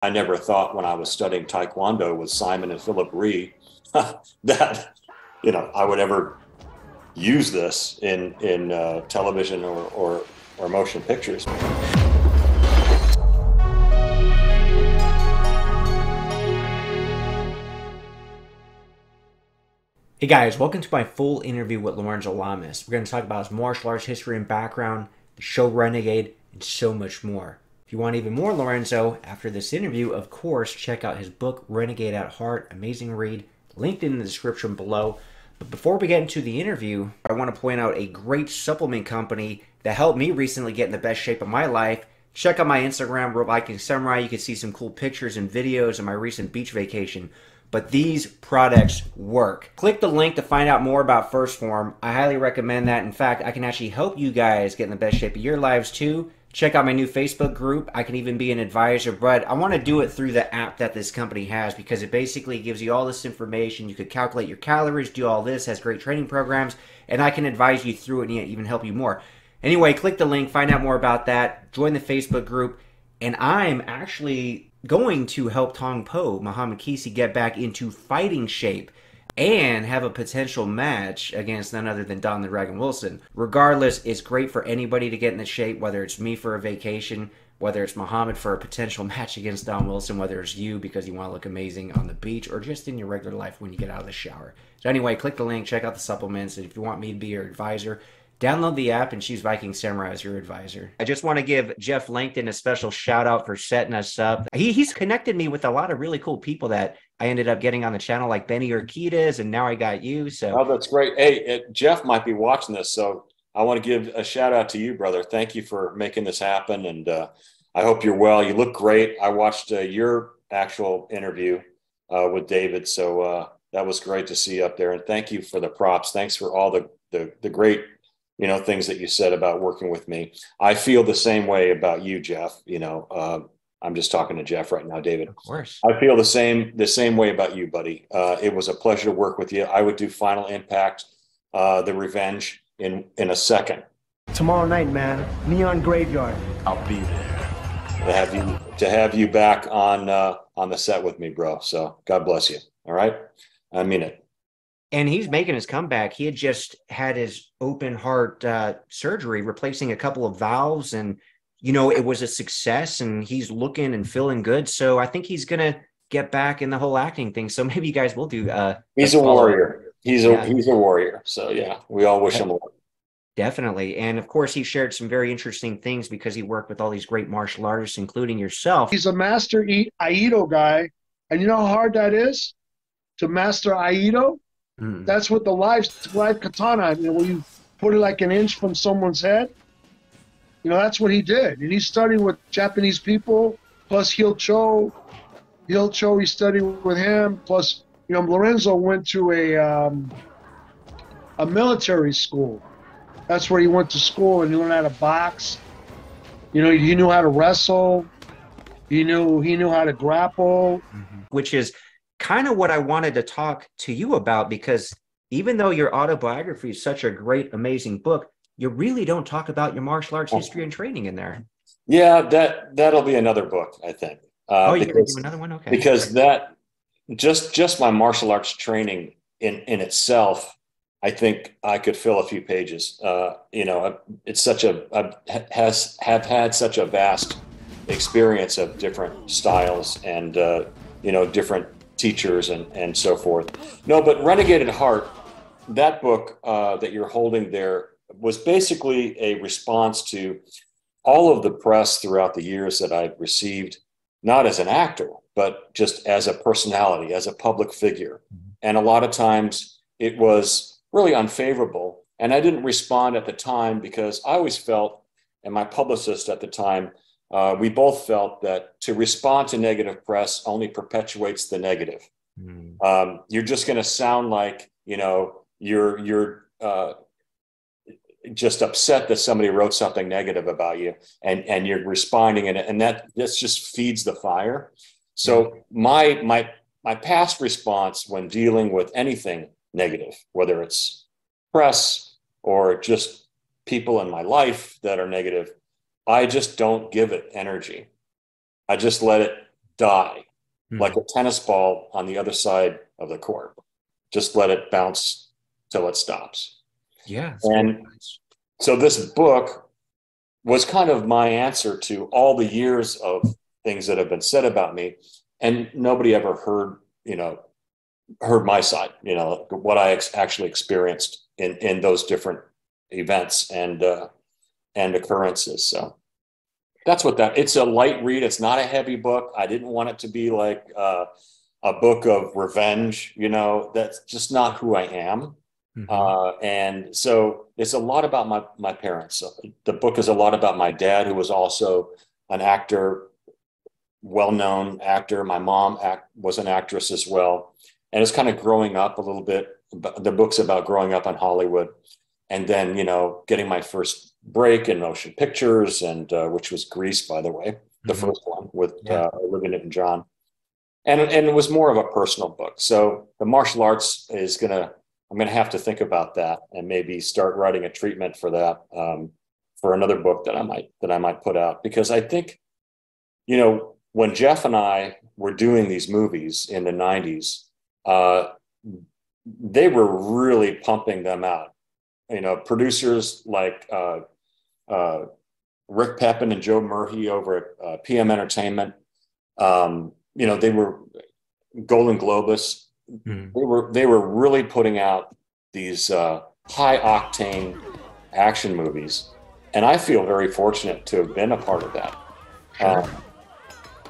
I never thought when I was studying Taekwondo with Simon and Phillip Rhee that, you know, I would ever use this in, in uh, television or, or, or motion pictures. Hey guys, welcome to my full interview with Lorenzo Lamas. We're going to talk about his martial arts history and background, the show Renegade, and so much more. If you want even more Lorenzo after this interview, of course, check out his book, Renegade at Heart. Amazing read, linked in the description below. But before we get into the interview, I want to point out a great supplement company that helped me recently get in the best shape of my life. Check out my Instagram, Real Viking Samurai. You can see some cool pictures and videos of my recent beach vacation. But these products work. Click the link to find out more about 1st Phorm. I highly recommend that. In fact, I can actually help you guys get in the best shape of your lives too check out my new Facebook group. I can even be an advisor, but I want to do it through the app that this company has because it basically gives you all this information. You could calculate your calories, do all this, has great training programs, and I can advise you through it and even help you more. Anyway, click the link, find out more about that, join the Facebook group, and I'm actually going to help Tong Po, Muhammad Qissi, get back into fighting shape and have a potential match against none other than Don the Dragon Wilson. Regardless, it's great for anybody to get in the shape, whether it's me for a vacation, whether it's Muhammad for a potential match against Don Wilson, whether it's you because you want to look amazing on the beach or just in your regular life when you get out of the shower. So, anyway, click the link, check out the supplements. And if you want me to be your advisor, Download the app and choose Viking Samurai as your advisor. I just want to give Jeff Langton a special shout out for setting us up. He, he's connected me with a lot of really cool people that I ended up getting on the channel, like Benny Urquidez, and now I got you. So, oh, that's great. Hey, it, Jeff might be watching this, so I want to give a shout out to you, brother. Thank you for making this happen, and uh, I hope you're well. You look great. I watched uh, your actual interview uh, with David, so uh, that was great to see up there. And thank you for the props. Thanks for all the the, the great you know things that you said about working with me i feel the same way about you jeff you know uh, i'm just talking to jeff right now david. Of course. I feel the same the same way about you buddy. Uh, it was a pleasure to work with you. I would do final impact uh, the revenge in in a second. Tomorrow night man. Neon graveyard. I'll be there. To have you to have you back on uh, on the set with me bro. So god bless you. All right? I mean it. And he's making his comeback. He had just had his open heart uh, surgery, replacing a couple of valves, and you know it was a success. And he's looking and feeling good. So I think he's gonna get back in the whole acting thing. So maybe you guys will do. Uh, he's a warrior. He's a yeah. he's a warrior. So yeah, we all wish him luck. Definitely. And of course, he shared some very interesting things because he worked with all these great martial artists, including yourself. He's a master Aikido guy. And you know how hard that is to master Aikido? Mm. That's what the live live katana. You know, when you put it like an inch from someone's head. You know, that's what he did, and he studied with Japanese people. Plus, Hee Il Cho, Hee Il Cho, he studied with him. Plus, you know, Lorenzo went to a um, a military school. That's where he went to school and he learned how to box. You know, he knew how to wrestle. He knew he knew how to grapple, mm-hmm. which is kind of what I wanted to talk to you about because even though your autobiography is such a great, amazing book, you really don't talk about your martial arts history and training in there. Yeah, that that'll be another book, I think. Uh, oh, you're because, do another one, okay? Because that just just my martial arts training in in itself, I think I could fill a few pages. Uh, you know, it's such a I has have had such a vast experience of different styles and uh, you know different teachers and, and so forth. No, but Renegade at Heart, that book uh, that you're holding there was basically a response to all of the press throughout the years that I'd received, not as an actor, but just as a personality, as a public figure. Mm-hmm. And a lot of times it was really unfavorable. And I didn't respond at the time because I always felt, and my publicist at the time uh, we both felt that to respond to negative press only perpetuates the negative. Mm. Um, you're just going to sound like you know you're you're uh, just upset that somebody wrote something negative about you, and and you're responding, and and that this just feeds the fire. So my my my past response when dealing with anything negative, whether it's press or just people in my life that are negative, I just don't give it energy. I just let it die mm-hmm. like a tennis ball on the other side of the court. Just let it bounce till it stops. Yeah. And nice. so this book was kind of my answer to all the years of things that have been said about me. And nobody ever heard, you know, heard my side, you know, what I ex- actually experienced in, in those different events and, uh, and occurrences. So that's what that, it's a light read. It's not a heavy book. I didn't want it to be like, uh, a book of revenge, you know, that's just not who I am. Mm-hmm. Uh, and so it's a lot about my my parents. The book is a lot about my dad, who was also an actor, well-known actor. My mom act, was an actress as well, and it's kind of growing up a little bit. The book's about growing up in Hollywood, and then you know getting my first break in motion pictures, and uh, which was Grease, by the way, the mm-hmm. first one with yeah. uh, Olivia Newton-John. And, and it was more of a personal book. So the martial arts is gonna I'm going to have to think about that and maybe start writing a treatment for that um, for another book that I might that I might put out because I think, you know, when Jeff and I were doing these movies in the '90s, uh, they were really pumping them out. You know, producers like uh, uh, Rick Pepin and Joe Merhi over at uh, PM Entertainment. Um, you know, they were Golan Globus Mm. They were they were really putting out these uh, high octane action movies, and I feel very fortunate to have been a part of that. Sure. Um,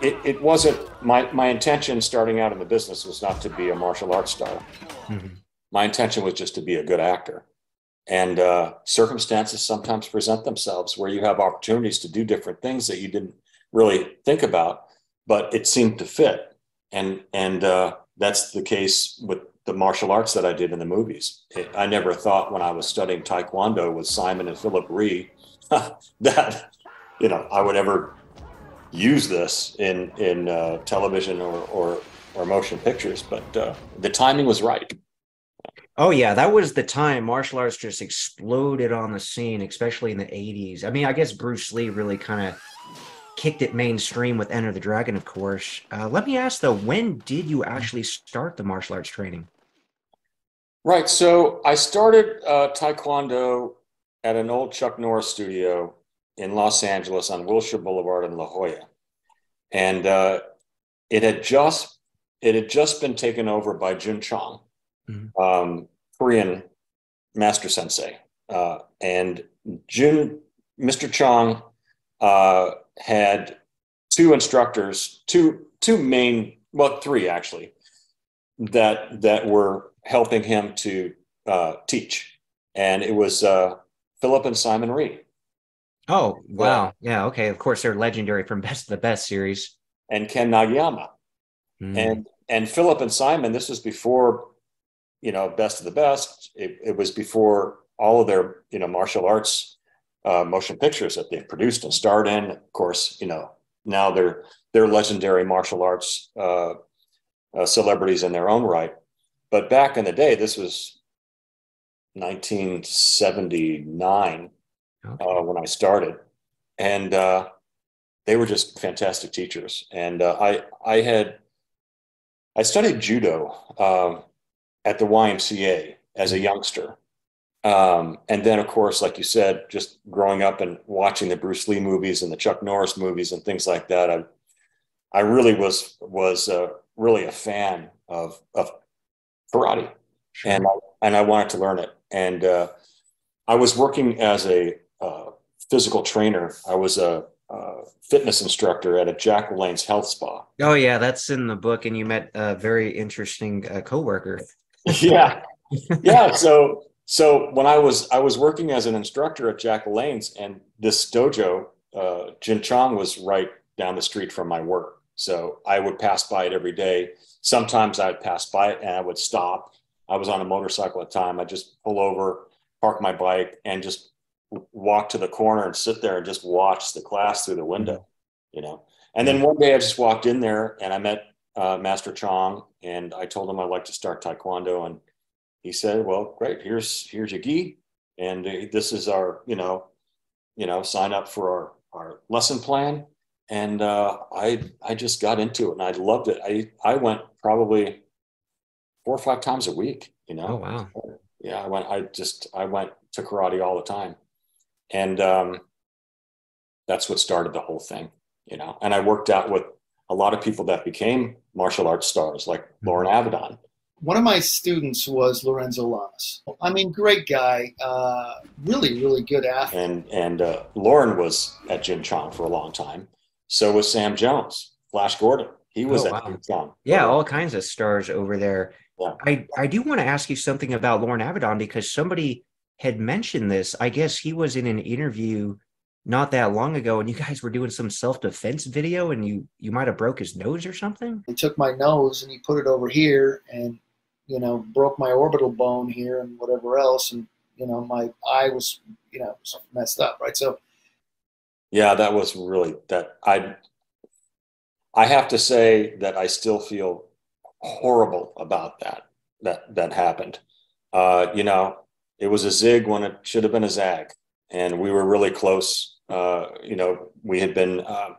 it, it wasn't my my intention starting out in the business was not to be a martial arts star. Mm-hmm. My intention was just to be a good actor. And uh, circumstances sometimes present themselves where you have opportunities to do different things that you didn't really think about, but it seemed to fit. And and uh, that's the case with the martial arts that I did in the movies. I never thought when I was studying Taekwondo with Simon and Phillip Rhee that you know I would ever use this in in uh, television or, or or motion pictures, but uh, the timing was right. Oh yeah, that was the time martial arts just exploded on the scene, especially in the 80s. I mean, I guess Bruce Lee really kind of kicked it mainstream with Enter the Dragon, of course. Uh, let me ask though, when did you actually start the martial arts training? Right. So I started uh, Taekwondo at an old Chuck Norris studio in Los Angeles on Wilshire Boulevard in La Jolla, and uh, it had just it had just been taken over by Jun Chong, mm-hmm. um, Korean master sensei, uh, and Jun Mr. Chong uh, had two instructors, two two main, well, three actually, that that were helping him to uh, teach, and it was uh, Philip and Simon Rhee. Oh wow, yeah, okay. Of course, they're legendary from Best of the Best series. And Ken Nagayama, mm. and and Philip and Simon. This was before, you know, Best of the Best. It, it was before all of their you know martial arts uh, motion pictures that they've produced and starred in. Of course, you know now they're they're legendary martial arts uh, uh, celebrities in their own right. But back in the day, this was 1979 okay. Uh, when I started, and uh, they were just fantastic teachers. And uh, I I had I studied judo um, at the YMCA as a youngster um, and then, of course, like you said, just growing up and watching the Bruce Lee movies and the Chuck Norris movies and things like that, I, I really was was uh, really a fan of of karate, sure. and I, and I wanted to learn it. And uh, I was working as a uh, physical trainer. I was a, a, fitness instructor at a Jack LaLanne's Health Spa. Oh yeah, that's in the book, and you met a very interesting uh, coworker. yeah, yeah. So so when I was I was working as an instructor at Jack LaLanne's, and this dojo, uh, Jin Chong was right down the street from my work. So I would pass by it every day. Sometimes I'd pass by it and I would stop. I was on a motorcycle at the time. I'd just pull over, park my bike, and just walk to the corner and sit there and just watch the class through the window, you know. And then one day I just walked in there and I met uh, Master Chong, and I told him I'd like to start Taekwondo, and he said, "Well, great. Here's here's your gi, and this is our you know, you know, sign up for our our lesson plan." and uh, I I just got into it and I loved it. I I went probably four or five times a week. You know. Oh wow. Yeah, I went. I just I went to karate all the time, and um, that's what started the whole thing. You know, and I worked out with a lot of people that became martial arts stars, like mm-hmm. Loren Avedon. One of my students was Lorenzo Lamas. I mean, great guy, uh, really, really good athlete. And and uh, Loren was at Jin Chong for a long time. So was Sam Jones, Flash Gordon. He was oh, at wow. Jin Chong. Yeah, all kinds of stars over there. Yeah. I, I do want to ask you something about Loren Avedon because somebody had mentioned this. I guess he was in an interview not that long ago and you guys were doing some self-defense video and you you might have broke his nose or something he took my nose and he put it over here and you know broke my orbital bone here and whatever else and you know my eye was you know messed up right so yeah that was really that i i have to say that i still feel horrible about that that that happened uh you know it was a zig when it should have been a zag and we were really close. Uh, you know, we had been uh,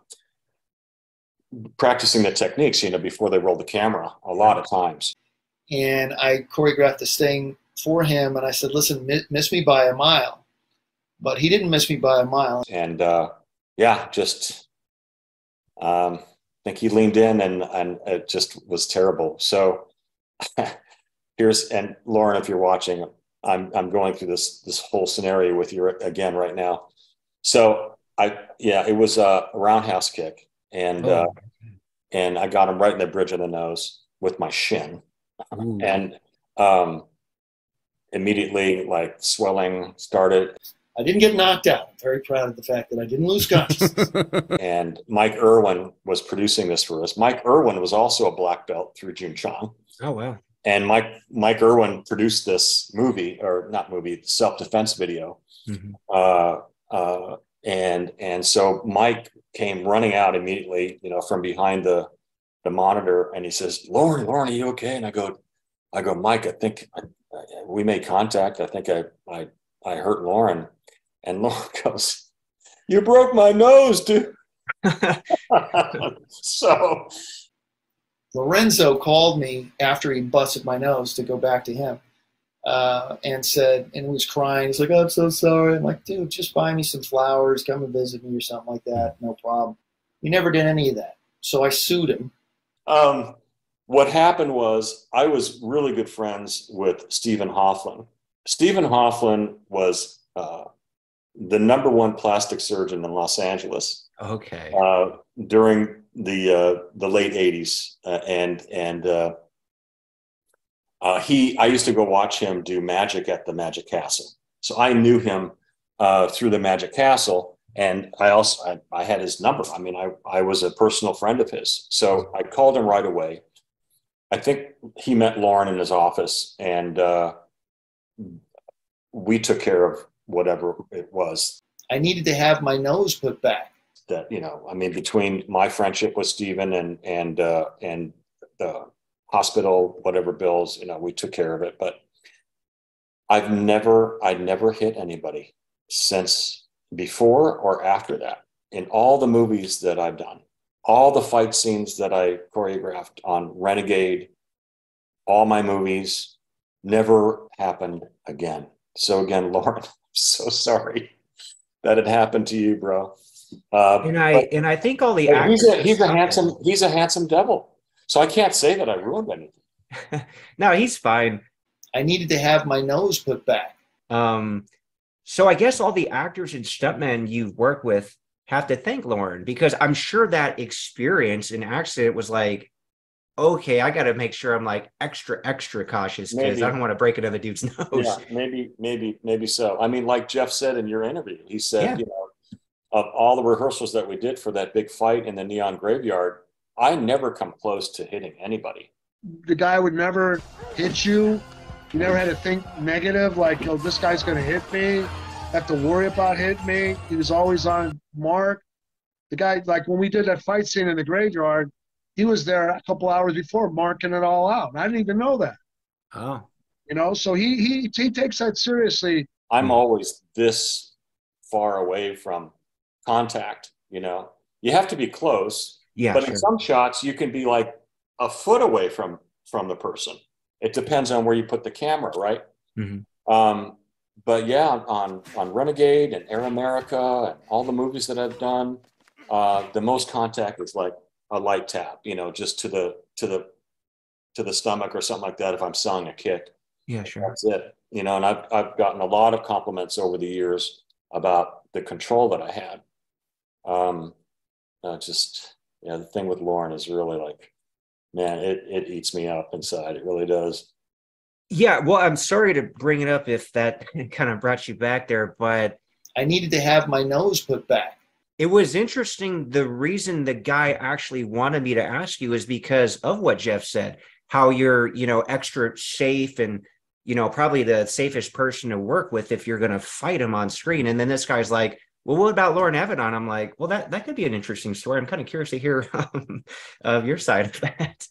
practicing the techniques, you know, before they rolled the camera a lot of times. And I choreographed this thing for him, and I said, "Listen, miss me by a mile," but he didn't miss me by a mile. And uh, yeah, just um, I think he leaned in, and and it just was terrible. So here's and Loren, if you're watching, I'm I'm going through this this whole scenario with you again right now. So I yeah, it was a roundhouse kick, and oh. uh, and I got him right in the bridge of the nose with my shin, Ooh. and um, immediately like swelling started. I didn't get knocked out. I'm very proud of the fact that I didn't lose consciousness. and Mike Irwin was producing this for us. Mike Irwin was also a black belt through Jin Chong. Oh wow! and Mike Mike Irwin produced this movie or not movie self defense video, mm-hmm. uh, uh, and and so Mike came running out immediately, you know, from behind the the monitor, and he says, Lauren, Loren, are you okay?" And I go, I go, Mike, I think I, I, we made contact. I think I I I hurt Loren. and Loren goes, "You broke my nose, dude." so Lorenzo called me after he busted my nose to go back to him uh, and said, and he was crying. He's like, oh, I'm so sorry. I'm like, dude, just buy me some flowers, come and visit me or something like that. No problem. He never did any of that. So I sued him. Um, what happened was I was really good friends with Steven Hoefflin. Steven Hoefflin was uh, the number one plastic surgeon in Los Angeles. Okay. Uh, during the uh, the late '80s, uh, and and uh, uh, he I used to go watch him do magic at the Magic Castle, so I knew him uh, through the Magic Castle, and I also I, I, had his number. I mean, I I was a personal friend of his, so I called him right away. I think he met Loren in his office, and uh, we took care of whatever it was. I needed to have my nose put back that you know i mean between my friendship with stephen and and uh, and the hospital whatever bills you know we took care of it but i've never i never hit anybody since before or after that in all the movies that i've done all the fight scenes that i choreographed on renegade all my movies never happened again so again Loren, i'm so sorry that it happened to you bro uh, and I but, and I think all the actors, he's a he's a handsome he's a handsome devil. So I can't say that I ruined anything. no, he's fine. I needed to have my nose put back. Um, so I guess all the actors and stuntmen you work with have to thank Loren because I'm sure that experience and accident was like, okay, I got to make sure I'm like extra extra cautious because I don't want to break another dude's nose. Yeah, maybe maybe maybe so. I mean, like Jeff said in your interview, he said, yeah. you know, of all the rehearsals that we did for that big fight in the neon graveyard, I never come close to hitting anybody. The guy would never hit you. You never had to think negative, like, oh, this guy's going to hit me. Have to worry about hitting me. He was always on mark. The guy, like when we did that fight scene in the graveyard, he was there a couple hours before marking it all out. I didn't even know that. Oh. You know, so he he he takes that seriously. I'm always this far away from contact, you know. you have to be close. Yeah. But sure. in some shots, you can be like a foot away from from the person. It depends on where you put the camera, right? Mm-hmm. Um, but yeah, on on Renegade and Air America and all the movies that I've done, uh, the most contact is like a light tap, you know, just to the to the to the stomach or something like that. If I'm selling a kick, yeah, sure, that's it. You know, and I've I've gotten a lot of compliments over the years about the control that I had. Um, uh, just yeah, the thing with Loren is really like, man, it it eats me up inside. It really does. Yeah, well, I'm sorry to bring it up if that kind of brought you back there, but I needed to have my nose put back. It was interesting. The reason the guy actually wanted me to ask you is because of what Jeff said, how you're, you know, extra safe and, you know, probably the safest person to work with if you're going to fight him on screen. And then this guy's like, well, what about Loren Avedon? I'm like, well, that, that could be an interesting story. I'm kind of curious to hear um, of your side of that.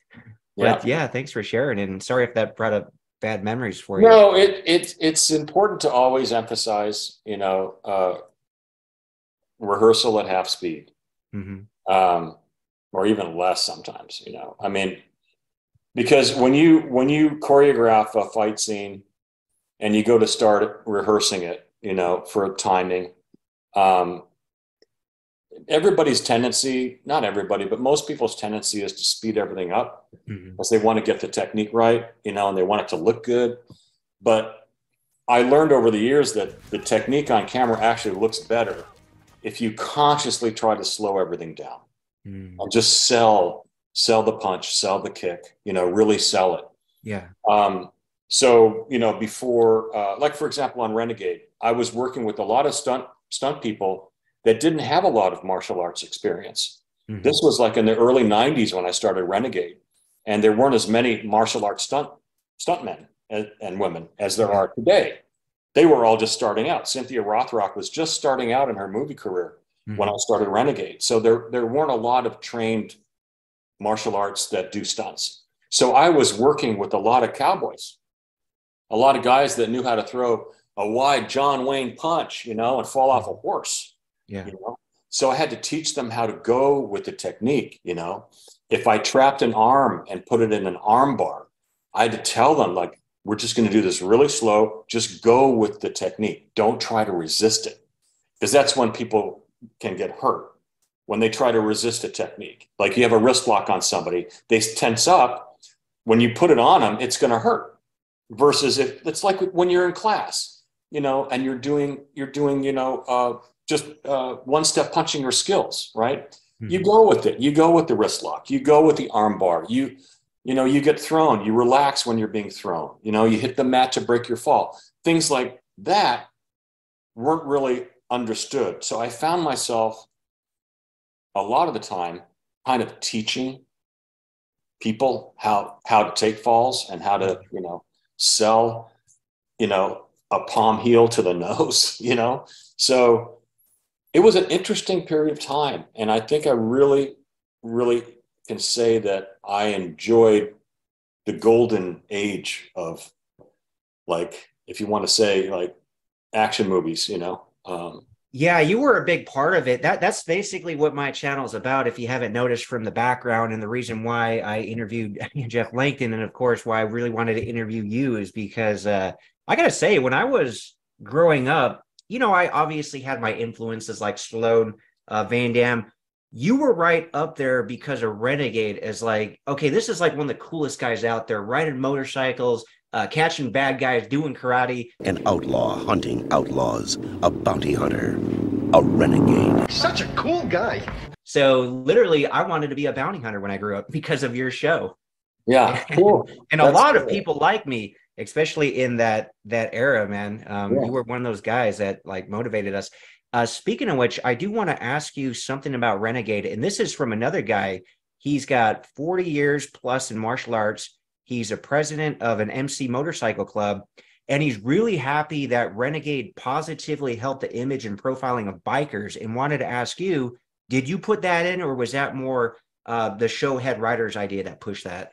Yeah. But yeah, thanks for sharing. And sorry if that brought up bad memories for you. No, it, it it's important to always emphasize, you know, uh, rehearsal at half speed, mm-hmm. um, or even less sometimes. You know, I mean, because when you when you choreograph a fight scene and you go to start rehearsing it, you know, for timing, um, everybody's tendency, not everybody, but most people's tendency is to speed everything up mm-hmm. because they want to get the technique right, you know, and they want it to look good. But I learned over the years that the technique on camera actually looks better if you consciously try to slow everything down mm. and just sell sell the punch sell the kick you know really sell it yeah um, so you know before uh, like for example on renegade i was working with a lot of stunt stunt people that didn't have a lot of martial arts experience mm-hmm. this was like in the early 90s when i started renegade and there weren't as many martial arts stunt stuntmen and, and women as there are today they were all just starting out. Cynthia Rothrock was just starting out in her movie career mm-hmm. when I started Renegade. So there, there weren't a lot of trained martial arts that do stunts. So I was working with a lot of cowboys, a lot of guys that knew how to throw a wide John Wayne punch, you know, and fall off a horse. Yeah. You know? So I had to teach them how to go with the technique, you know. If I trapped an arm and put it in an arm bar, I had to tell them like we're just going to do this really slow. Just go with the technique. Don't try to resist it. Because that's when people can get hurt when they try to resist a technique. Like you have a wrist lock on somebody, they tense up. When you put it on them, it's going to hurt. Versus if it's like when you're in class, you know, and you're doing, you're doing, you know, uh, just uh, one step punching your skills, right? Mm-hmm. You go with it. You go with the wrist lock. You go with the arm bar. You you know, you get thrown, you relax when you're being thrown, you know, you hit the mat to break your fall. Things like that weren't really understood. So I found myself a lot of the time kind of teaching people how how to take falls and how to, you know, sell, you know, a palm heel to the nose, you know. So it was an interesting period of time. And I think I really, really can say that I enjoyed the golden age of like, if you want to say like action movies, you know. Um, yeah, you were a big part of it. That that's basically what my channel is about. If you haven't noticed from the background, and the reason why I interviewed Jeff Langton, and of course why I really wanted to interview you, is because uh, I gotta say, when I was growing up, you know, I obviously had my influences like Stallone, uh, Van Damme. you were right up there because of Renegade as like, okay, this is like one of the coolest guys out there, riding motorcycles, uh, catching bad guys, doing karate. An outlaw hunting outlaws, a bounty hunter, a renegade. Such a cool guy. So literally, I wanted to be a bounty hunter when I grew up because of your show. Yeah, cool. and a lot cool. of people like me, especially in that that era, man. Um, yeah. You were one of those guys that like motivated us. Uh, speaking of which, I do want to ask you something about Renegade, and this is from another guy. He's got 40 years plus in martial arts. He's a president of an MC motorcycle club, and he's really happy that Renegade positively helped the image and profiling of bikers. And wanted to ask you, did you put that in, or was that more uh, the show head writer's idea that pushed that?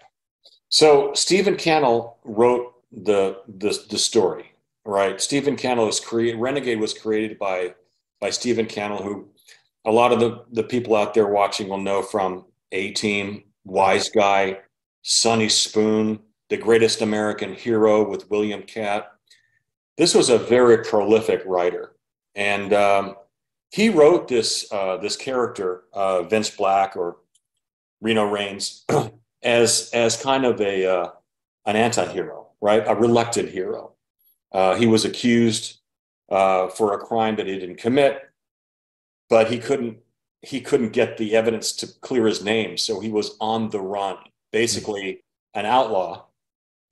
So Stephen Cannell wrote the the, the story, right? Stephen Cannell was created. Renegade was created by by Stephen Cannell, who a lot of the, the people out there watching will know from A Team, Wise Guy, Sonny Spoon, The Greatest American Hero with William Katt. This was a very prolific writer. And um, he wrote this, uh, this character, uh, Vince Black or Reno Raines, as, as kind of a, uh, an anti hero, right? A reluctant hero. Uh, he was accused uh, for a crime that he didn't commit but he couldn't he couldn't get the evidence to clear his name, so he was on the run, basically an outlaw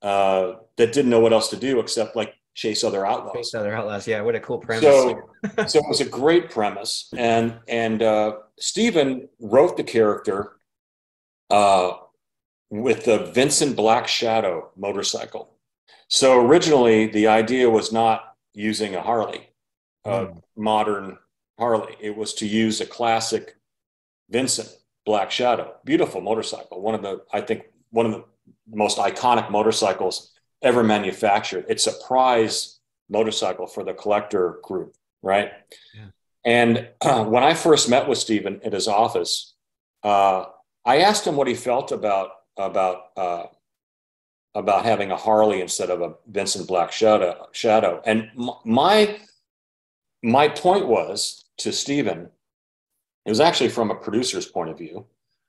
uh, that didn't know what else to do except like chase other outlaws. Chase other outlaws, yeah. What a cool premise. So, so it was a great premise, and and uh, Stephen wrote the character uh, with the Vincent Black Shadow motorcycle. So originally, the idea was not using a Harley, mm. modern Harley. It was to use a classic Vincent Black Shadow, beautiful motorcycle. One of the, I think, one of the most iconic motorcycles ever manufactured. It's a prize motorcycle for the collector group, right? Yeah. And uh, when I first met with Stephen at his office, uh, I asked him what he felt about about uh, about having a Harley instead of a Vincent Black Shadow. Shadow, and my my point was to Stephen. it was actually from a producer's point of view,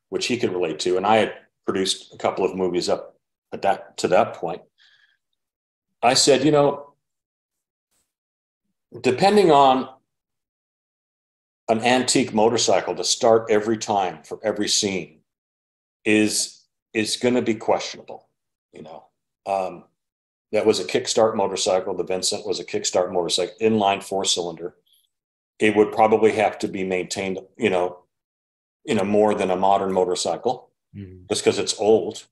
which he could relate to. And I had produced a couple of movies up at that to that point. I said, you know, depending on an antique motorcycle to start every time for every scene is is going to be questionable. You know, um, that was a kickstart motorcycle. The Vincent was a kickstart motorcycle, inline four cylinder it would probably have to be maintained, you know, you know, more than a modern motorcycle, mm-hmm. just because it's old.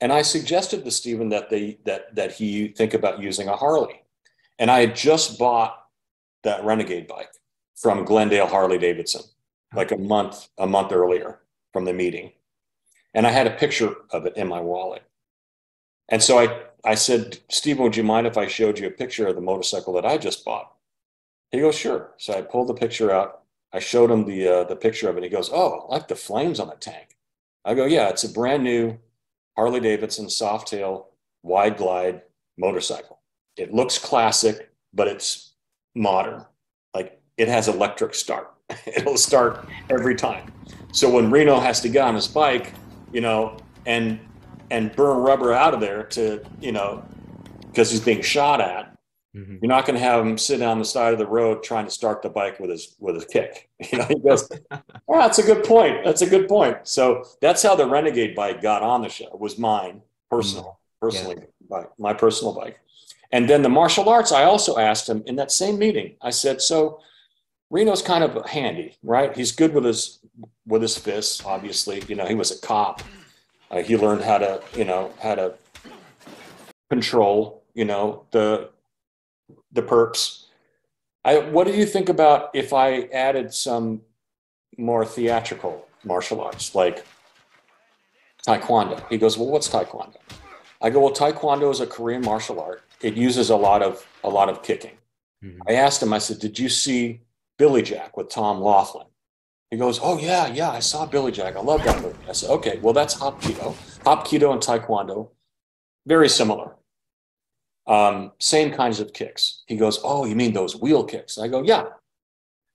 And I suggested to Stephen that they that that he think about using a Harley. And I had just bought that Renegade bike from Glendale Harley Davidson, like a month, a month earlier from the meeting. And I had a picture of it in my wallet. And so I, I said, Stephen, would you mind if I showed you a picture of the motorcycle that I just bought? He goes, sure. So I pulled the picture out. I showed him the uh, the picture of it. He goes, oh, I like the flames on the tank. I go, yeah, it's a brand new Harley Davidson Softail wide glide motorcycle. It looks classic, but it's modern. Like it has electric start. It'll start every time. So when Reno has to get on his bike, you know, and and burn rubber out of there to, you know, because he's being shot at, Mm-hmm. You're not going to have him sit on the side of the road trying to start the bike with his with his kick. You know, he goes, "Oh, that's a good point. That's a good point." So that's how the Renegade bike got on the show. It was mine, personal, mm-hmm. personally, yeah. bike, my personal bike. And then the martial arts, I also asked him in that same meeting. I said, "So Reno's kind of handy, right? He's good with his with his fists. Obviously, you know, he was a cop. Uh, he learned how to, you know, how to control, you know, the the perps. I, what do you think about if I added some more theatrical martial arts like taekwondo? He goes, well, what's taekwondo? I go, well, taekwondo is a Korean martial art. It uses a lot of a lot of kicking. Mm-hmm. I asked him. I said, did you see Billy Jack with Tom Laughlin? He goes, oh yeah, yeah, I saw Billy Jack. I love that movie. I said, okay, well that's Hapkido. Hop Kido and Taekwondo, very similar. Um, same kinds of kicks. He goes, Oh, you mean those wheel kicks? I go, Yeah.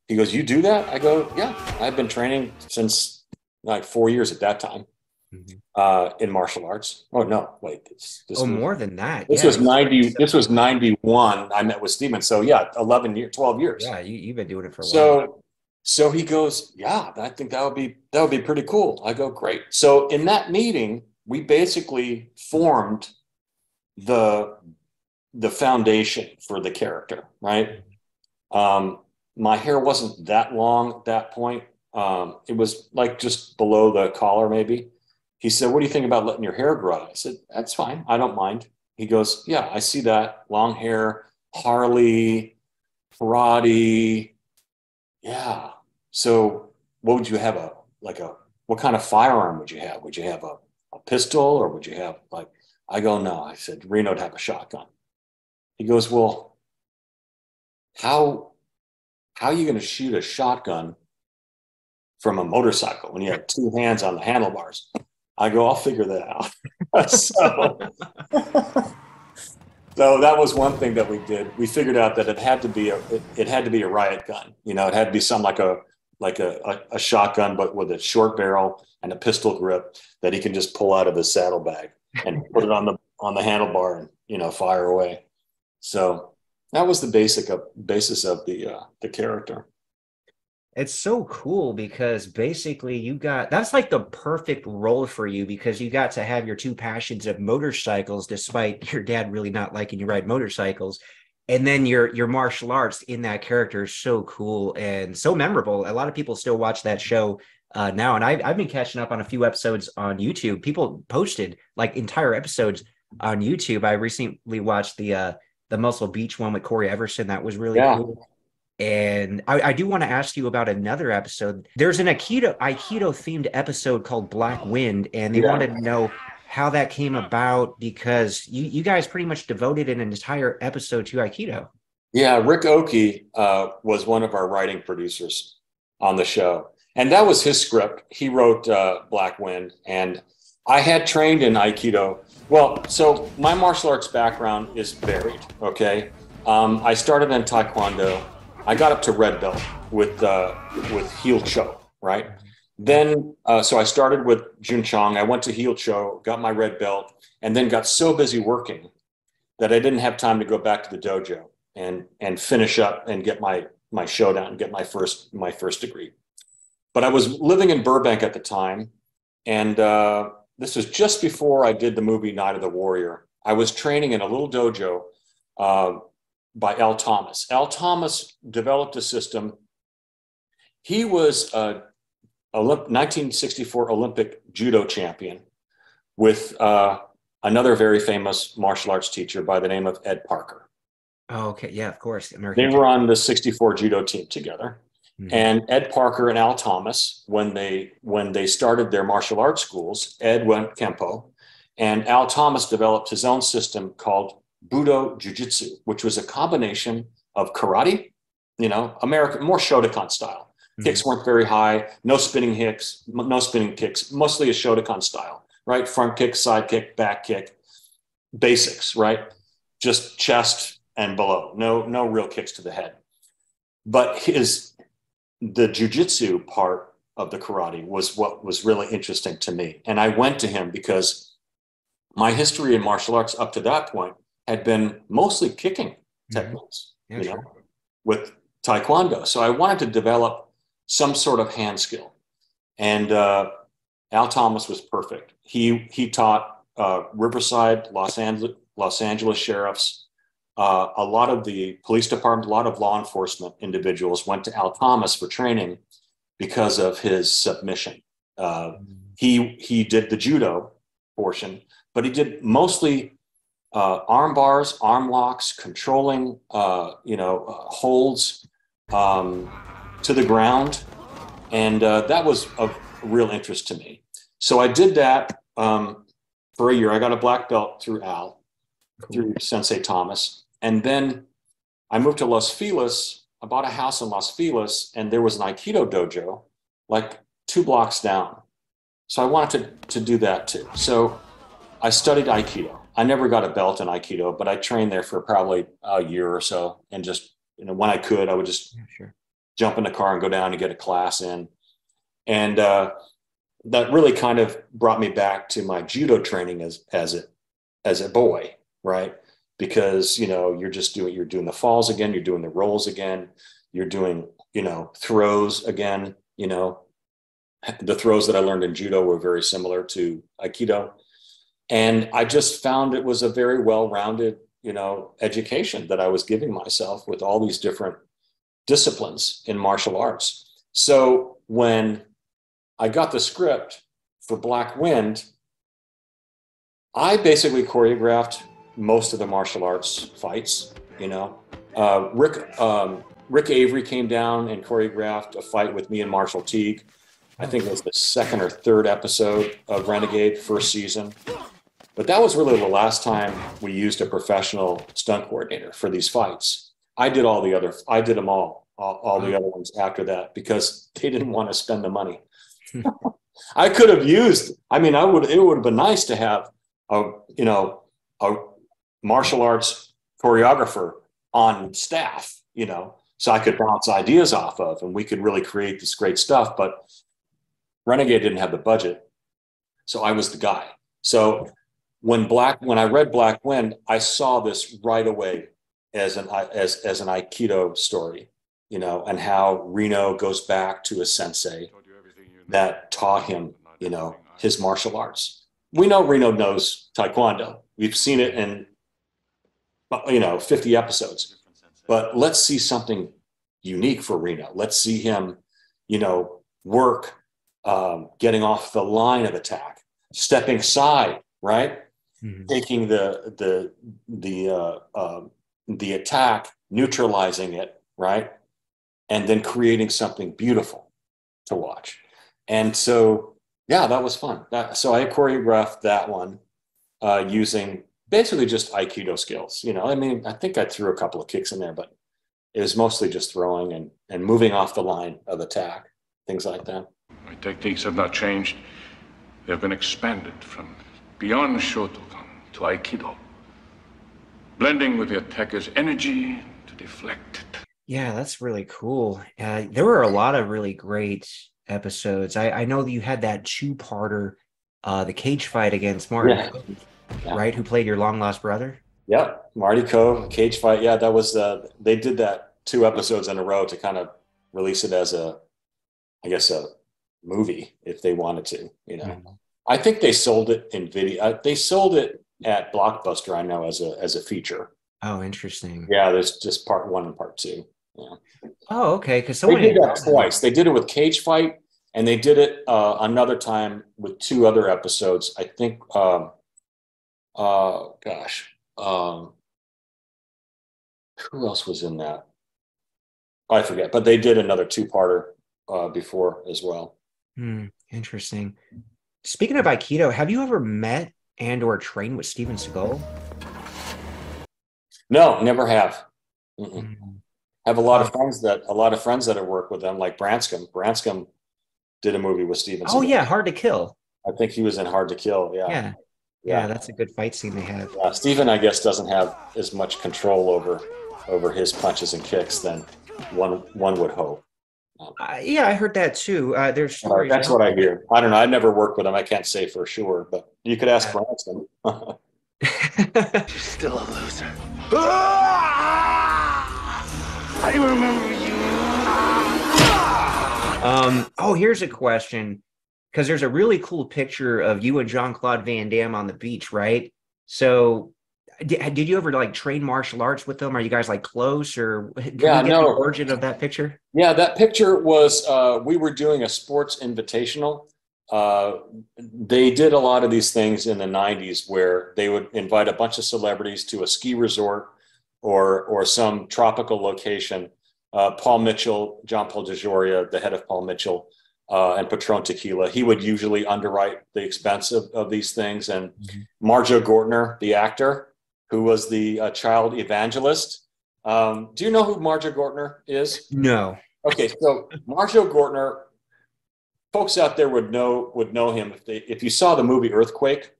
He goes, You do that? I go, Yeah. I've been training since like four years at that time mm-hmm. uh, in martial arts. Oh, no, wait. This, this oh, was, more than that. This yeah, was 90. This was 91. I met with Stephen. So, yeah, 11 years, 12 years. Yeah, you, have been doing it for a so, while. So he goes, Yeah, I think that would be that would be pretty cool. I go, Great. So in that meeting, we basically formed the the foundation for the character, right? Um, my hair wasn't that long at that point. Um, it was like just below the collar, maybe. He said, What do you think about letting your hair grow out? I said, That's fine. I don't mind. He goes, Yeah, I see that. Long hair, Harley, karate. Yeah. So, what would you have a like a what kind of firearm would you have? Would you have a, a pistol or would you have like, I go, No. I said, Reno'd have a shotgun. He goes, Well, how how are you going to shoot a shotgun from a motorcycle when you have two hands on the handlebars. I go, I'll figure that out. so, so that was one thing that we did. We figured out that it had to be a it, it had to be a riot gun. You know, it had to be something like a like a, a, shotgun, but with a short barrel and a pistol grip that he can just pull out of his saddlebag and put it on the on the handlebar and you know fire away. So that was the basic of basis of the uh, the character it's so cool because basically you got that's like the perfect role for you because you got to have your two passions of motorcycles despite your dad really not liking you ride motorcycles and then your your martial arts in that character is so cool and so memorable a lot of people still watch that show uh, now and I've, I've been catching up on a few episodes on youtube people posted like entire episodes on youtube i recently watched the uh the muscle beach one with Cory Everson that was really yeah. cool and I, I do want to ask you about another episode. There's an Aikido Aikido themed episode called Black Wind, and they yeah. wanted to know how that came about because you, you guys pretty much devoted an entire episode to Aikido. Yeah, Rick Oki uh, was one of our writing producers on the show, and that was his script. He wrote uh, Black Wind, and I had trained in Aikido. Well, so my martial arts background is varied. Okay, um, I started in Taekwondo. I got up to red belt with uh, with Hee Il Cho, right? Then, uh, so I started with Jun Chong. I went to Hee Il Cho, got my red belt, and then got so busy working that I didn't have time to go back to the dojo and and finish up and get my my shodan and get my first my first degree. But I was living in Burbank at the time, and uh, this was just before I did the movie Night of the Warrior. I was training in a little dojo uh, by Al Thomas. Al Thomas developed a system. He was a, a 1964 Olympic judo champion with uh, another very famous martial arts teacher by the name of Ed Parker. Oh, okay. Yeah, of course. American they were on the 64 judo team together. Mm-hmm. And Ed Parker and Al Thomas, when they when they started their martial arts schools, Ed went Kenpo, and Al Thomas developed his own system called Budo Jiu-Jitsu, which was a combination of karate, you know, American, more Shotokan style. Mm-hmm. Kicks weren't very high, no spinning kicks, no spinning kicks, mostly a Shotokan style, right? Front kick, side kick, back kick, basics, right? Just chest and below, no, no real kicks to the head. But his, the jujitsu part of the karate was what was really interesting to me. And I went to him because my history in martial arts up to that point had been mostly kicking mm-hmm. techniques, yeah, you sure. know, with Taekwondo. So I wanted to develop some sort of hand skill. And uh, Al Thomas was perfect. He, he taught uh, Riverside, Los Angeles, Los Angeles sheriffs, uh, a lot of the police department, a lot of law enforcement individuals went to Al Thomas for training because of his submission. Uh, mm-hmm. he he did the judo portion, but he did mostly uh, arm bars, arm locks, controlling, uh, you know, uh, holds um, to the ground. And uh, that was of real interest to me. So I did that um, for a year. I got a black belt through Al, through Sensei Thomas. And then I moved to Los Feliz. I bought a house in Los Feliz, and there was an Aikido dojo like two blocks down. So I wanted to, to do that too. So I studied Aikido. I never got a belt in Aikido, but I trained there for probably a year or so. And just, you know, when I could, I would just yeah, sure. Jump in the car and go down and get a class in. And uh, that really kind of brought me back to my judo training as, as a, as a boy, right? Because, you know, you're just doing, you're doing the falls again, you're doing the rolls again, you're doing, you know, throws again, you know, the throws that I learned in judo were very similar to Aikido and i just found it was a very well-rounded you know education that i was giving myself with all these different disciplines in martial arts. So when i got the script for black wind i basically choreographed most of the martial arts fights you know. Uh, rick um, rick avery came down and choreographed a fight with me and marshall teague. I think it was the second or third episode of renegade first season. But that was really the last time we used a professional stunt coordinator for these fights. I did all the other, I did them all. all, all the other ones after that because they didn't hmm. want to spend the money. Hmm. I could have used. I mean, I would. It would have been nice to have a you know a martial arts choreographer on staff. You know, so I could bounce ideas off of, and we could really create this great stuff. But Renegade didn't have the budget, so I was the guy. So when Black, when I read Black Wind, I saw this right away as an as as an Aikido story, you know, and how Reno goes back to a sensei that taught him, you know, his martial arts. We know Reno knows Taekwondo. We've seen it in, you know, 50 episodes. But let's see something unique for Reno. Let's see him, you know, work um, getting off the line of attack, stepping aside, right, mm-hmm. taking the the the uh, uh, the attack, neutralizing it, right, and then creating something beautiful to watch. And so, yeah, that was fun. That, so I choreographed that one uh, using basically just Aikido skills. You know, I mean, I think I threw a couple of kicks in there, but it was mostly just throwing and, and moving off the line of attack, things like that. My techniques have not changed. They've been expanded from beyond Shotokan to Aikido, blending with the attacker's energy to deflect it. Yeah, that's really cool. Uh, there were a lot of really great episodes. I, I know that you had that two-parter, uh, the cage fight against Martin, yeah. yeah. right? Who played your long lost brother? Yep, Marty Kove, cage fight. Yeah, that was uh, they did that two episodes in a row to kind of release it as a, I guess a movie if they wanted to. You know, mm-hmm. I think they sold it in video. Uh, they sold it at Blockbuster. I know as a as a feature. Oh, interesting. Yeah, there's just part one and part two. Yeah. Oh, okay. Because they did that twice. They did it with Cage Fight, and they did it uh, another time with two other episodes. I think. Um, uh, gosh, um, who else was in that? I forget, but they did another two-parter uh, before as well. Hmm, interesting. Speaking of Aikido, have you ever met and or train with Steven Seagal? No, never have. Mm-hmm have a lot of friends that a lot of friends that have worked with them, like Branscombe. Branscombe did a movie with Steven. Oh yeah, Hard to Kill. I think he was in Hard to Kill. Yeah. yeah. Yeah, that's a good fight scene they have. Yeah, Steven, I guess, doesn't have as much control over over his punches and kicks than one one would hope. Uh, yeah, I heard that too. Uh, there's stories. that's what I hear. I don't know. I've never worked with him. I can't say for sure, but you could ask Branscombe. You're still a loser. Ah! I remember you. Um. Oh, here's a question, because there's a really cool picture of you and Jean Claude Van Damme on the beach, right? So, did, did you ever like train martial arts with them? Are you guys like close, or yeah, no. The origin of that picture? Yeah, that picture was uh, we were doing a sports invitational. Uh, they did a lot of these things in the 90s where they would invite a bunch of celebrities to a ski resort or or some tropical location. Uh, Paul Mitchell, John Paul DeJoria, the head of Paul Mitchell uh, and Patron Tequila, he would usually underwrite the expense of, of these things. And mm-hmm. Marjoe Gortner, the actor, who was the uh, child evangelist. Um, do you know who Marjoe Gortner is? No. Okay, so Marjoe Gortner, folks out there would know would know him if they if you saw the movie Earthquake.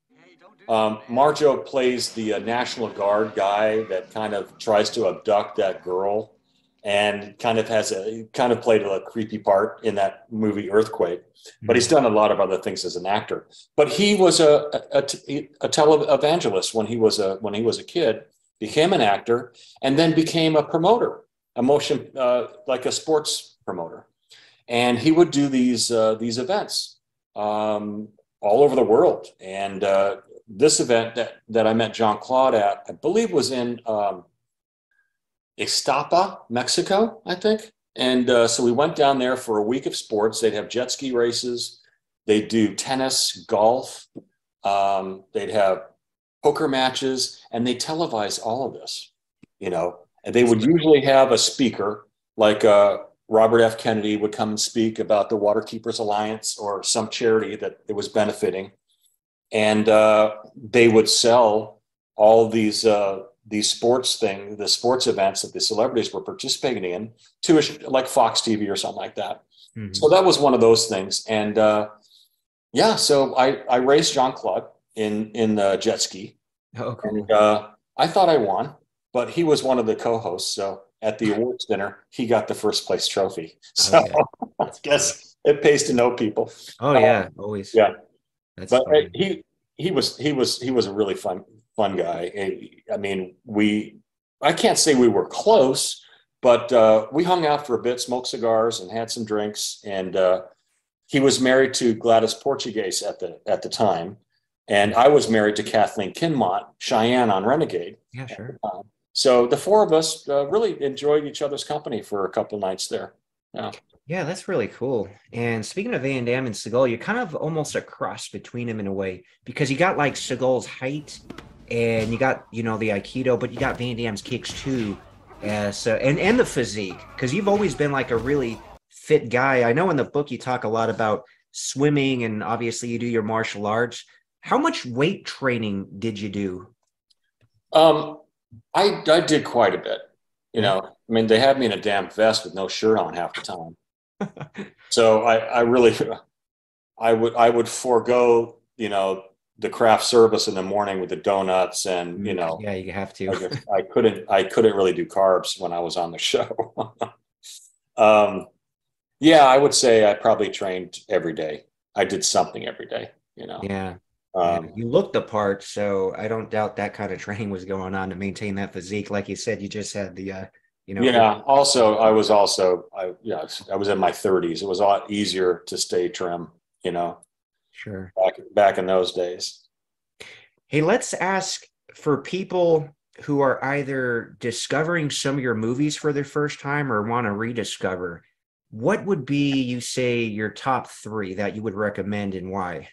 Um, Marjoe plays the uh, National Guard guy that kind of tries to abduct that girl and kind of has a kind of played a creepy part in that movie Earthquake. But he's done a lot of other things as an actor. But he was a a, a, televangelist when he was a when he was a kid, became an actor, and then became a promoter, a motion uh, like a sports promoter, and he would do these uh, these events um, all over the world and uh, this event that, that I met John Claude at, I believe was in um, Ixtapa, Mexico, I think. And uh, so we went down there for a week of sports. They'd have jet ski races, they'd do tennis, golf, um, they'd have poker matches, and they televised all of this, you know. And they would usually have a speaker like uh, Robert F. Kennedy would come and speak about the Waterkeepers Alliance or some charity that it was benefiting and uh, they would sell all these uh, these sports thing, the sports events that the celebrities were participating in, to a, like Fox TV or something like that. Mm-hmm. So that was one of those things, and uh, yeah, so I I raced Jean Claude in in the jet ski, oh, cool. and uh, I thought I won, but he was one of the co-hosts, so at the awards dinner, he got the first place trophy. So oh, yeah. I guess it pays to know people. Oh yeah, um, always. Yeah, That's but uh, he he was he was he was a really fun fun guy. I mean, we I can't say we were close, but uh, we hung out for a bit, smoked cigars, and had some drinks. And uh, he was married to Gladys Portugues at the at the time, and I was married to Kathleen Kinmont, Cheyenne on Renegade. Yeah, sure. so the four of us uh, really enjoyed each other's company for a couple nights there. Yeah. Yeah, that's really cool. And speaking of Van Damme and Seagal, you're kind of almost a cross between them in a way because you got like Seagal's height and you got you know the aikido but you got van damme's kicks too. Uh, so and and the physique because you've always been like a really fit guy. I know in the book you talk a lot about swimming and obviously you do your martial arts. How much weight training did you do? Um i i did quite a bit you know. I mean they had me in a damn vest with no shirt on half the time. So i i really i would i would forego you know the craft service in the morning with the donuts and you mm, know yeah you have to I, just, I couldn't i couldn't really do carbs when i was on the show um yeah i would say i probably trained every day i did something every day you know yeah um, you looked the part, so I don't doubt that kind of training was going on to maintain that physique. Like you said, you just had the, uh, you know. Yeah. Also, I was also, I yeah, I was in my 30s. It was a lot easier to stay trim. You know, Sure. Back back in those days. Hey, let's ask for people who are either discovering some of your movies for their first time or want to rediscover. What would be, you say, your top three that you would recommend and why?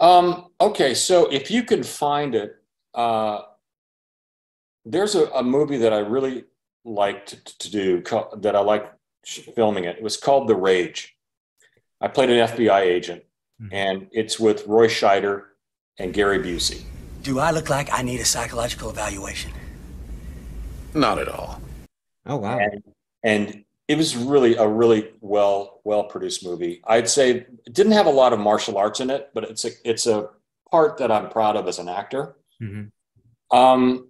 Um, okay, so if you can find it, uh, there's a, a movie that I really liked to do that I like filming it. It was called The Rage. I played an FBI agent, mm-hmm. and it's with Roy Scheider and Gary Busey. Do I look like I need a psychological evaluation? Not at all. Oh wow! And, and it was really a really well well produced movie. I'd say it didn't have a lot of martial arts in it, but it's a it's a part that I'm proud of as an actor. Mm-hmm. Um,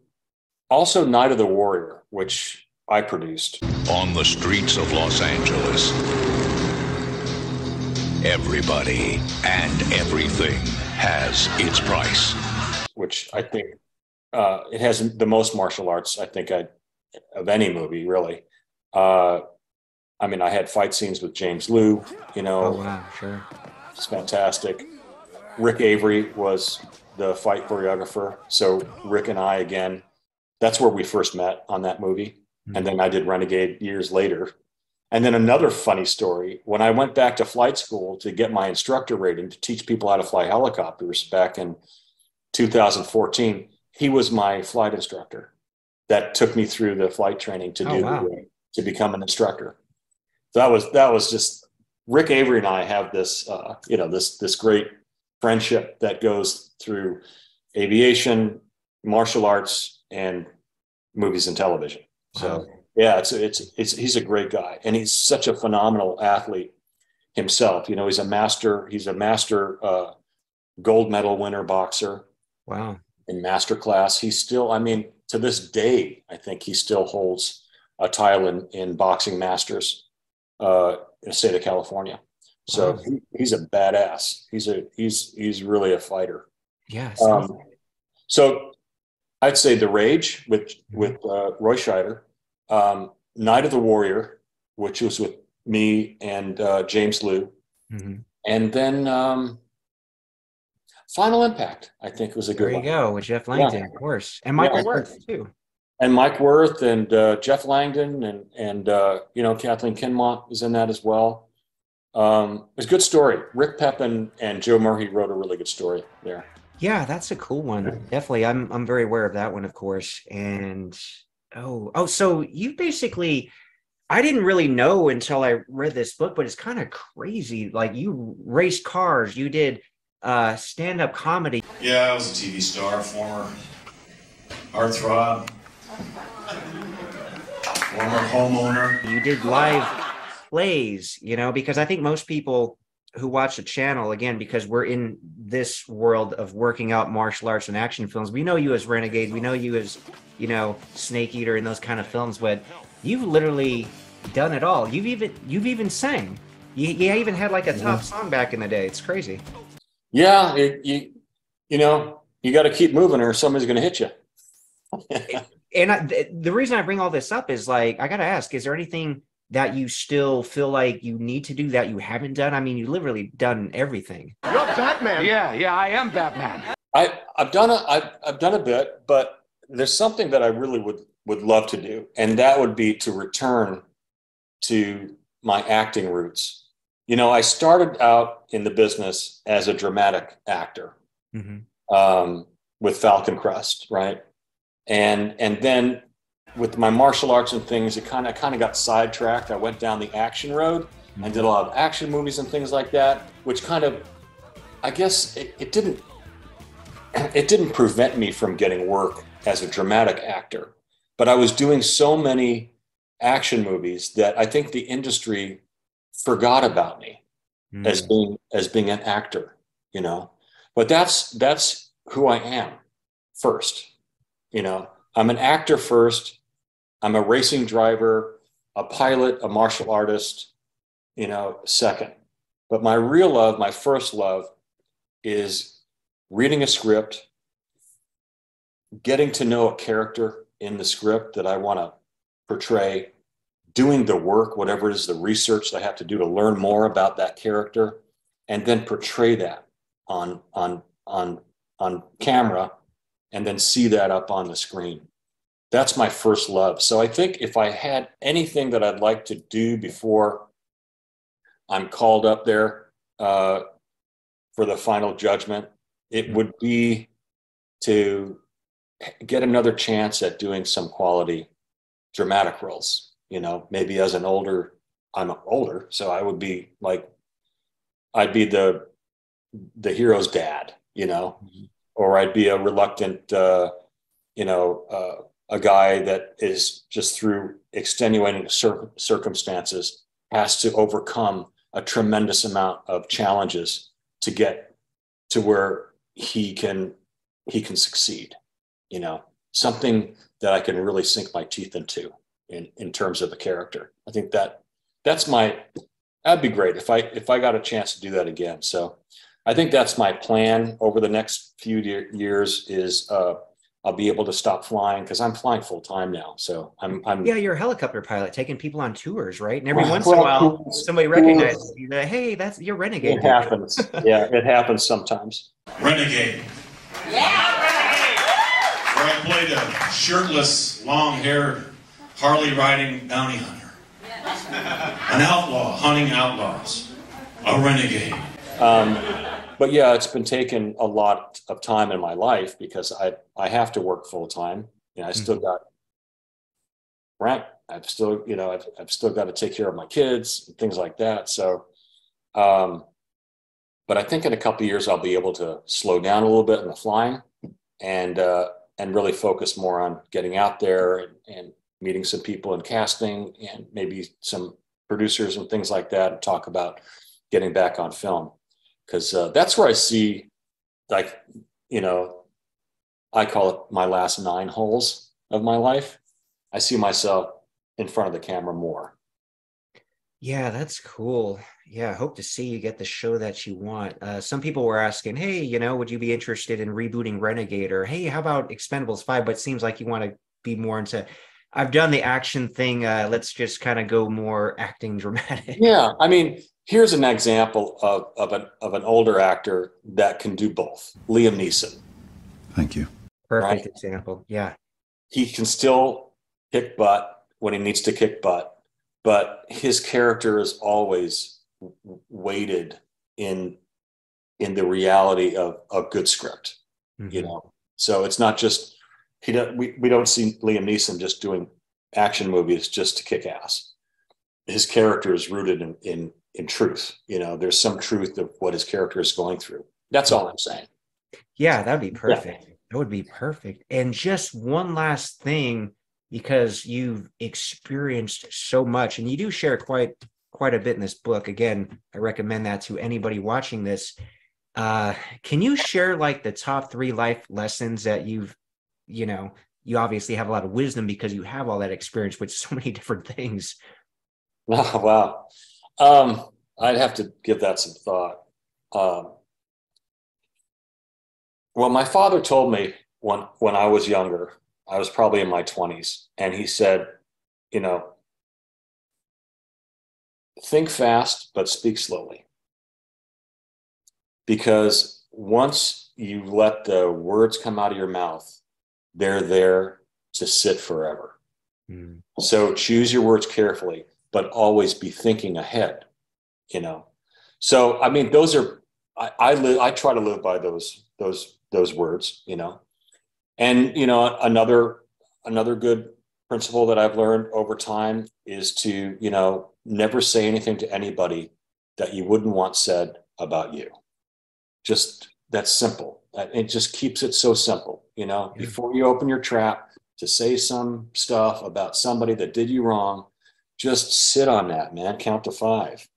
also, Night of the Warrior, which I produced. On the streets of Los Angeles, Everybody and everything has its price. Which I think uh, it has the most martial arts, I think, I, of any movie, really. Uh, I mean, I had fight scenes with James Lew, you know. Oh, wow, sure. It's fantastic. Rick Avery was the fight choreographer. So Rick and I, again, that's where we first met on that movie. Mm-hmm. And then I did Renegade years later and then another funny story when I went back to flight school to get my instructor rating to teach people how to fly helicopters back in 2014, he was my flight instructor that took me through the flight training to oh, do wow. to become an instructor. So that was that was just Rick Avery and I have this uh, you know this this great friendship that goes through aviation, martial arts, and movies and television. So yeah, it's, it's, it's, he's a great guy and he's such a phenomenal athlete himself. You know, he's a master, he's a master uh, gold medal winner boxer. Wow. In master class. He's still, I mean, to this day, I think he still holds a title in, in boxing masters uh, in the state of California. So wow. he, he's a badass. He's a, he's, he's really a fighter. Yeah. Um, so I'd say the rage with, with uh, Roy Scheider um, Night of the Warrior, which was with me and uh, James Lew, mm-hmm. and then um, Final Impact. I think was a good. One. There you one. go with Jeff Langton, yeah. of course, and Michael yeah, Worth too. And Mike Worth and uh, Jeff Langton and and uh, you know Kathleen Kinmont was in that as well. Um, it was a good story. Rick Pepin and Joe Merhi wrote a really good story there. Yeah, that's a cool one. Definitely, I'm I'm very aware of that one, of course. And Oh, oh, so you basically I didn't really know until I read this book, but it's kind of crazy. Like you raced cars, you did uh stand-up comedy. Yeah, I was a TV star, former heartthrob, former homeowner. You did live plays, you know, because I think most people who watch the channel again because we're in this world of working out martial arts and action films. We know you as renegade. We know you as you know snake eater and those kind of films but you've literally done it all. You've even you've even sang. You, you even had like a top song back in the day. It's crazy. Yeah it, you you know you got to keep moving or somebody's going to hit you. And I, the, the reason i bring all this up is like i gotta ask is there anything that you still feel like you need to do that you haven't done? I mean, you literally done everything. You're Batman. Yeah, yeah, I am Batman. I I've done a I've, I've done a bit, but there's something that I really would would love to do, and that would be to return to my acting roots. You know, I started out in the business as a dramatic actor mm-hmm. um, with Falcon Crest, right? And and then with my martial arts and things, it kind of kind of got sidetracked. I went down the action road and did a lot of action movies and things like that, which kind of, I guess, it, it didn't it didn't prevent me from getting work as a dramatic actor, but I was doing so many action movies that I think the industry forgot about me mm. as being as being an actor, you know. But that's that's who I am first, you know. I'm an actor first I'm a racing driver, a pilot, a martial artist, you know, second. But my real love, my first love, is reading a script, getting to know a character in the script that I want to portray, doing the work, whatever it is, the research that I have to do to learn more about that character, and then portray that on on on on camera, and then see that up on the screen that's my first love. So I think if I had anything that I'd like to do before I'm called up there uh, for the final judgment, it would be to get another chance at doing some quality dramatic roles. You know, maybe as an older, I'm older, so I would be like, I'd be the the hero's dad, you know, mm-hmm. or I'd be a reluctant, uh, you know, uh, a guy that is just through extenuating cir- circumstances has to overcome a tremendous amount of challenges to get to where he can he can succeed you know? Something that i can really sink my teeth into in in terms of a character. I think that that's my that'd be great if i if i got a chance to do that again. So i think that's my plan over the next few years is uh, I'll be able to stop flying because I'm flying full time now. So I'm, I'm. Yeah, you're a helicopter pilot taking people on tours, right? And every well, once in a while, somebody recognizes you. That, hey, that's you're renegade. It happens. yeah, it happens sometimes. Renegade. Yeah, renegade. Where I played a shirtless, long-haired, Harley-riding bounty hunter, an outlaw hunting outlaws, a renegade. Um, but yeah, it's been taking a lot of time in my life because I I have to work full time. Know, I still mm-hmm. got rent. I've still, you know, I've, I've still got to take care of my kids and things like that. So, um, but I think in a couple years I'll be able to slow down a little bit in the flying and uh, and really focus more on getting out there and, and meeting some people and casting and maybe some producers and things like that and talk about getting back on film because uh, that's where I see, like, you know, I call it my last nine holes of my life. I see myself in front of the camera more. Yeah, that's cool. Yeah, I hope to see you get the show that you want. Uh, some people were asking, hey, you know, would you be interested in rebooting Renegade? Or hey, how about Expendables 5? But it seems like you want to be more into I've done the action thing. Uh, let's just kind of go more acting dramatic. Yeah, I mean, here's an example of, of an of an older actor that can do both. Liam Neeson. Thank you. Perfect right? example. Yeah. He can still kick butt when he needs to kick butt, but his character is always weighted in in the reality of a good script. Mm-hmm. You know, so it's not just he don't, we, we don't see Liam Neeson just doing action movies just to kick ass. His character is rooted in, in in truth. You know, there's some truth of what his character is going through. That's all I'm saying. Yeah, that'd be perfect. That would be perfect. And just one last thing, because you've experienced so much, and you do share quite quite a bit in this book. Again, I recommend that to anybody watching this. Uh, can you share like the top three life lessons that you've, you know, you obviously have a lot of wisdom because you have all that experience with so many different things. Oh, wow. Um, I'd have to give that some thought. Um, well, my father told me when when I was younger, I was probably in my 20s, and he said, you know, think fast but speak slowly. Because once you let the words come out of your mouth, they're there to sit forever. Mm. So choose your words carefully, but always be thinking ahead, you know. So I mean, those are I, I live I try to live by those those those words, you know. And you know, another another good principle that I've learned over time is to, you know, never say anything to anybody that you wouldn't want said about you. Just that's simple. Uh, it just keeps it so simple, you know. Yeah. Before you open your trap to say some stuff about somebody that did you wrong, just sit on that, man. Count to five,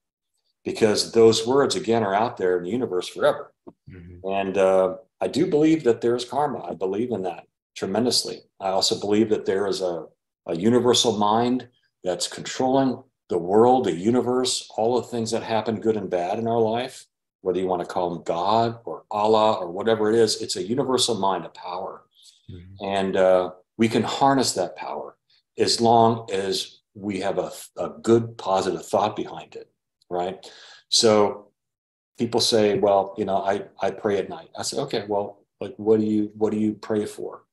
because those words again are out there in the universe forever. Mm-hmm. And uh, I do believe that there is karma. I believe in that tremendously. I also believe that there is a, a universal mind that's controlling the world, the universe, all the things that happen, good and bad in our life whether you want to call them God or Allah or whatever it is, it's a universal mind, a power. Mm-hmm. And uh, we can harness that power as long as we have a, a good, positive thought behind it, right? So people say, well, you know, I, I pray at night. I say, okay, well, like, what do you, what do you pray for?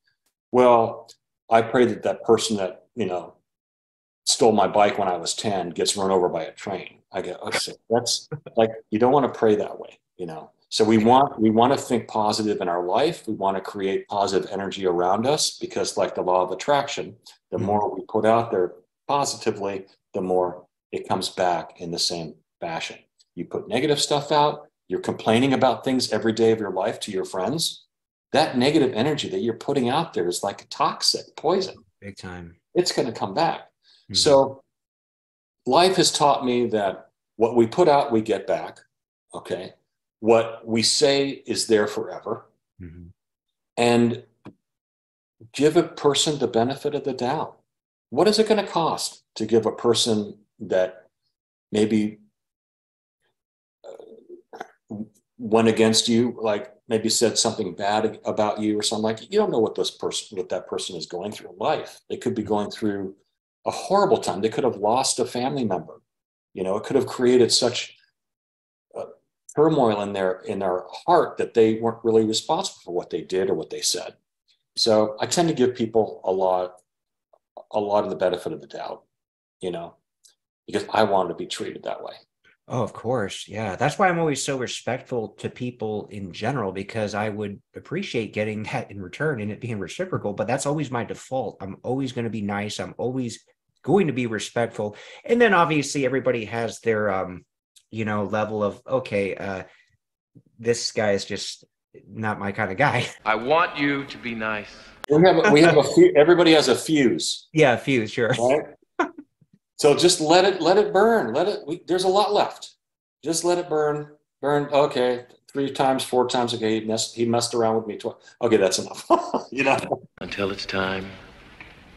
Well, I pray that that person that, you know, stole my bike when I was 10 gets run over by a train. I go, okay, that's like you don't want to pray that way, you know. So we want we want to think positive in our life. We want to create positive energy around us because, like the law of attraction, the mm-hmm. more we put out there positively, the more it comes back in the same fashion. You put negative stuff out, you're complaining about things every day of your life to your friends. That negative energy that you're putting out there is like a toxic poison. Big time. It's going to come back. Mm-hmm. So life has taught me that what we put out, we get back. Okay. What we say is there forever. Mm-hmm. And give a person the benefit of the doubt. What is it going to cost to give a person that maybe uh, went against you, like maybe said something bad about you or something like you don't know what this person what that person is going through in life. They could be going through a horrible time. They could have lost a family member. You know, it could have created such uh, turmoil in their in their heart that they weren't really responsible for what they did or what they said. So I tend to give people a lot a lot of the benefit of the doubt, you know, because I want to be treated that way. Oh, of course. Yeah. That's why I'm always so respectful to people in general, because I would appreciate getting that in return and it being reciprocal. But that's always my default. I'm always going to be nice. I'm always going to be respectful and then obviously everybody has their um you know level of okay uh this guy is just not my kind of guy i want you to be nice we have we have a few everybody has a fuse. Yeah fuse sure. Right? so just let it let it burn. Let it we, there's a lot left. Just let it burn. Burn okay three times four times okay he messed he messed around with me twice. Okay that's enough. You know? Until it's time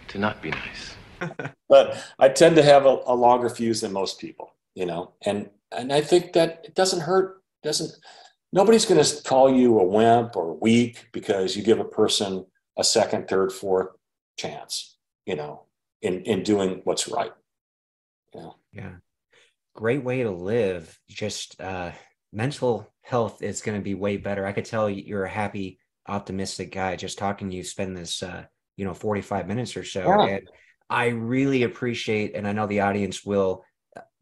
to not be nice. But I tend to have a, a, longer fuse than most people, you know, and and I think that it doesn't hurt. Doesn't nobody's going to call you a wimp or weak because you give a person a second, third, fourth chance, you know, in in doing what's right. Yeah. Yeah. Great way to live. Just uh, mental health is going to be way better. I could tell you're a happy, optimistic guy. Just talking to you, spend this, uh, you know, 45 minutes or so. Yeah. And I really appreciate, and I know the audience will,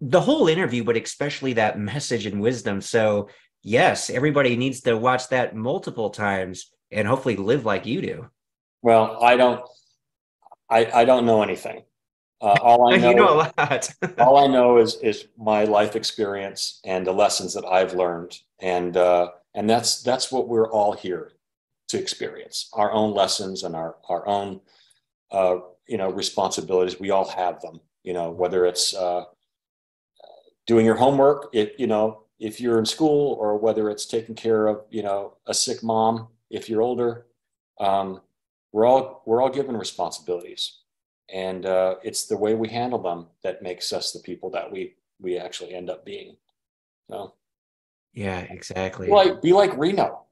the whole interview, but especially that message and wisdom. So, yes, everybody needs to watch that multiple times and hopefully live like you do. Well, I don't, I, I don't know anything. Uh, all I know, you know a lot. all I know is is my life experience and the lessons that I've learned, and uh, and that's that's what we're all here to experience our own lessons and our our own uh, you know responsibilities. We all have them. You know whether it's uh, doing your homework, it you know if you're in school, or whether it's taking care of you know a sick mom if you're older. Um, we're all we're all given responsibilities, and uh, it's the way we handle them that makes us the people that we we actually end up being. So, yeah, exactly. Be like be like Reno.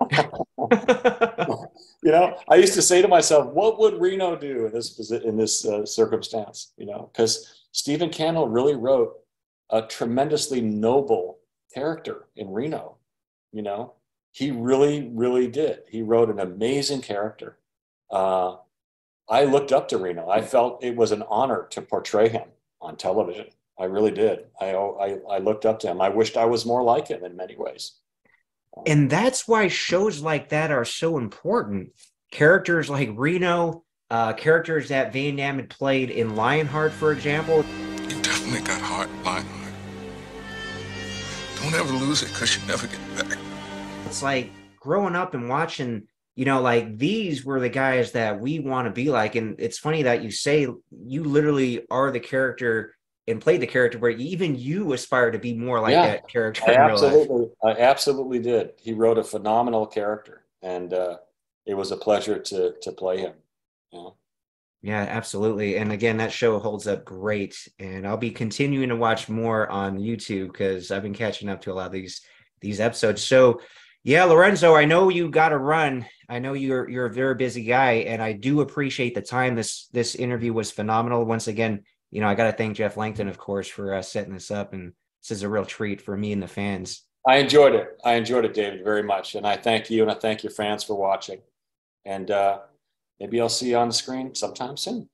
you know, I used to say to myself, "What would Reno do in this in this uh, circumstance?" You know, because Stephen Cannell really wrote a tremendously noble character in Reno. You know, he really, really did. He wrote an amazing character. Uh, I looked up to Reno. I felt it was an honor to portray him on television. I really did. I, I, I looked up to him. I wished I was more like him in many ways. And that's why shows like that are so important. Characters like Reno, uh, characters that Van Damme had played in Lionheart, for example. You definitely got heart, Lionheart. Don't ever lose it because you never get back. It's like growing up and watching, you know, like these were the guys that we want to be like. And it's funny that you say you literally are the character and played the character where even you aspire to be more like yeah, that character. I absolutely, I absolutely did. He wrote a phenomenal character, and uh, it was a pleasure to to play him. You know? Yeah, absolutely. And again, that show holds up great. And I'll be continuing to watch more on YouTube because I've been catching up to a lot of these these episodes. So yeah, Lorenzo, I know you got to run. I know you're you're a very busy guy, and I do appreciate the time. This this interview was phenomenal. Once again, you know, I got to thank Jeff Langton, of course, for uh, setting this up, and this is a real treat for me and the fans. I enjoyed it. I enjoyed it, David, very much, and I thank you and I thank your fans for watching. And uh, maybe I'll see you on the screen sometime soon.